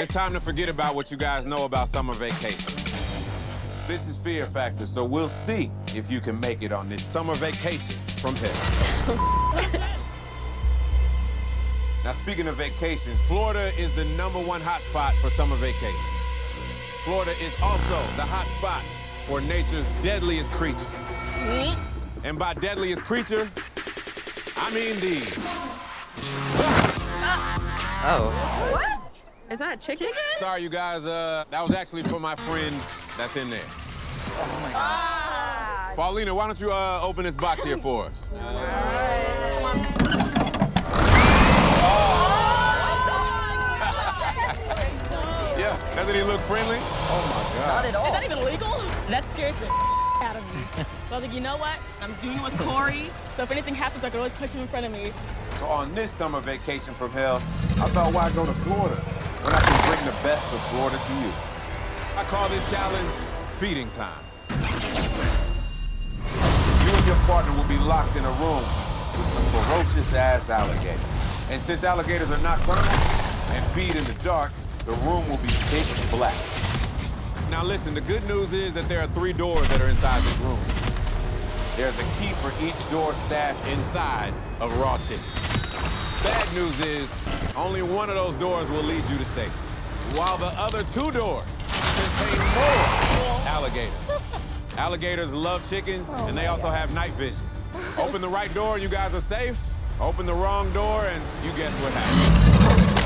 It's time to forget about what you guys know about summer vacation. This is Fear Factor, so we'll see if you can make it on this summer vacation from hell. now, speaking of vacations, Florida is the number one hotspot for summer vacations. Florida is also the hotspot for nature's deadliest creature. Mm-hmm. And by deadliest creature, I mean these. Uh. Oh. What? Is that chicken? chicken? Sorry, you guys. Uh, that was actually for my friend that's in there. Oh my god. Ah. Paulina, why don't you uh, open this box here for us? All right. Come on. Yeah, doesn't he look friendly? Oh my God. Not at all. Is that even legal? That scares the out of me. But I was like, you know what? I'm doing it with Corey, so if anything happens, I can always push him in front of me. So on this summer vacation from hell, I thought why go to Florida when I can bring the best of Florida to you. I call this challenge feeding time. You and your partner will be locked in a room with some ferocious ass alligators. And since alligators are nocturnal and feed in the dark, the room will be pitch black. Now listen, the good news is that there are three doors that are inside this room. There's a key for each door stashed inside of raw chicken. Bad news is, only one of those doors will lead you to safety, while the other two doors contain more alligators. Alligators love chickens, oh and they also have night vision. Open the right door, and you guys are safe. Open the wrong door, and you guess what happens.